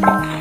Bye.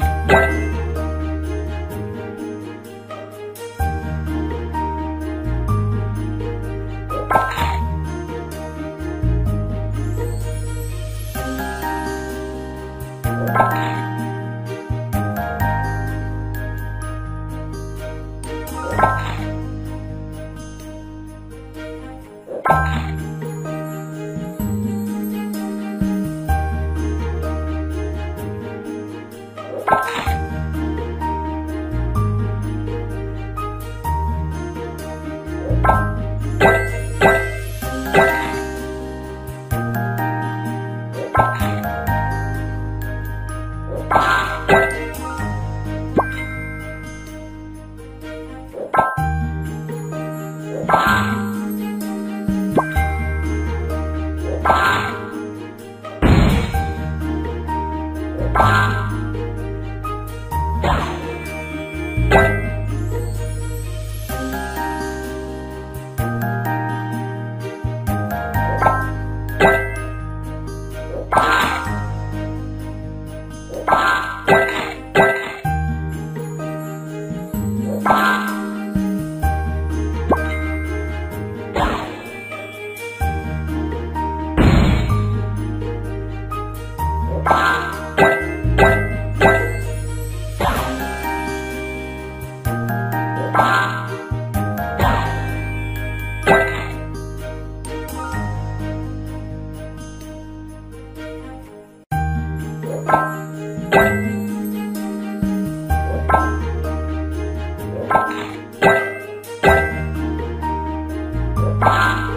Bye.